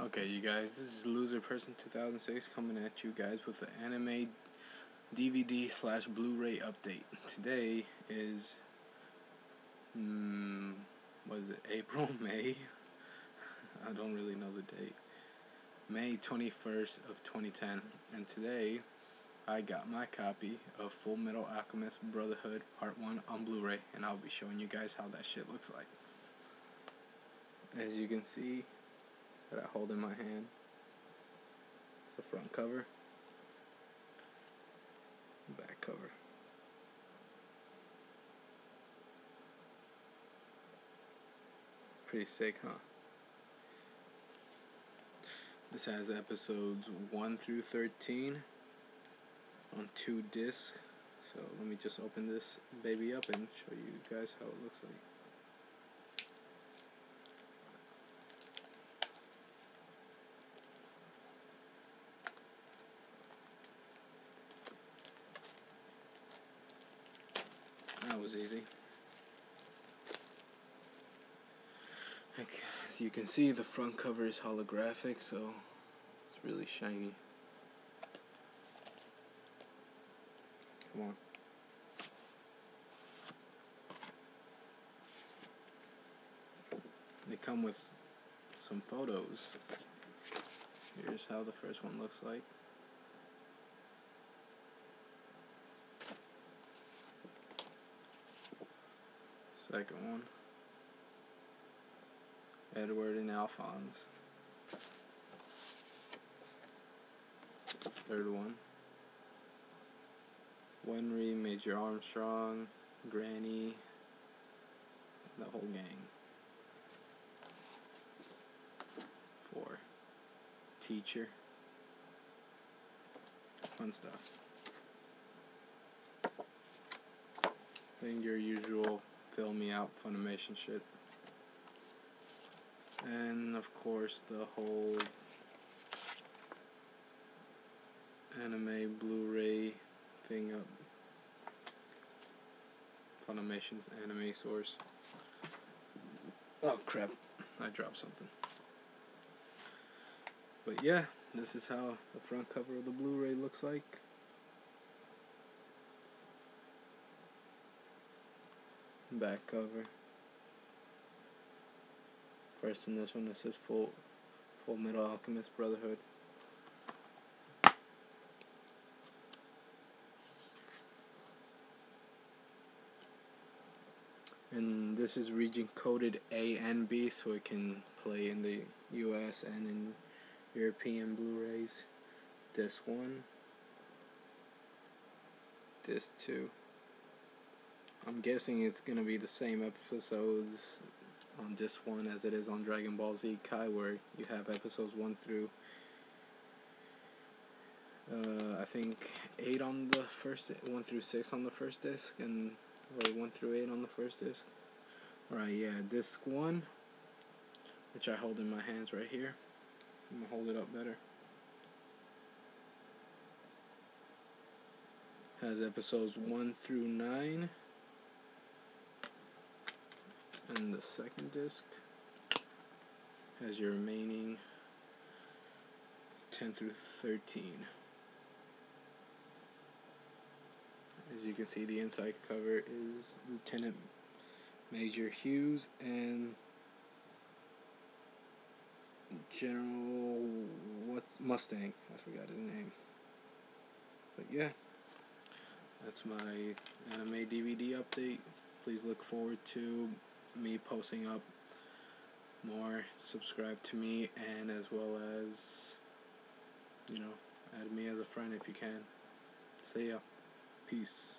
Okay, you guys, this is Loser Person 2006 coming at you guys with the anime DVD slash Blu-ray update. Today is, mm, what is it, April, May? I don't really know the date. May 21st of 2010. And today, I got my copy of Full Metal Alchemist Brotherhood Part 1 on Blu-ray, and I'll be showing you guys how that shit looks like. As you can see, that I hold in my hand. It's the front cover, back cover. Pretty sick, huh? This has episodes 1 through 13 on two discs. So let me just open this baby up and show you guys how it looks like. That was easy. As you can see, the front cover is holographic, so it's really shiny. Come on. They come with some photos. Here's how the first one looks like. Second one. Edward and Alphonse. Third one. Winry, Major Armstrong, Granny, the whole gang. Four. Teacher. Fun stuff. Then your usual fill me out Funimation shit. And of course the whole anime Blu-ray thing up. Funimation's anime source. Oh crap, I dropped something. But yeah, this is how the front cover of the Blu-ray looks like. Back cover. First in this one, it says Full, Full Metal Alchemist Brotherhood. And this is region coded A and B, so it can play in the US and in European Blu-rays. This one, this two. I'm guessing it's gonna be the same episodes on this one as it is on Dragon Ball Z Kai, where you have episodes one through uh, I think eight on the first, one through six on the first disc, and or one through eight on the first disc. Alright, yeah, disc one, which I hold in my hands right here. I'm gonna hold it up better. Has episodes one through nine the second disc has your remaining 10 through 13 as you can see the inside cover is Lieutenant Major Hughes and General what's Mustang. I forgot his name. But yeah. That's my anime DVD update. Please look forward to me posting up more, subscribe to me, and as well as, you know, add me as a friend if you can. See ya. Peace.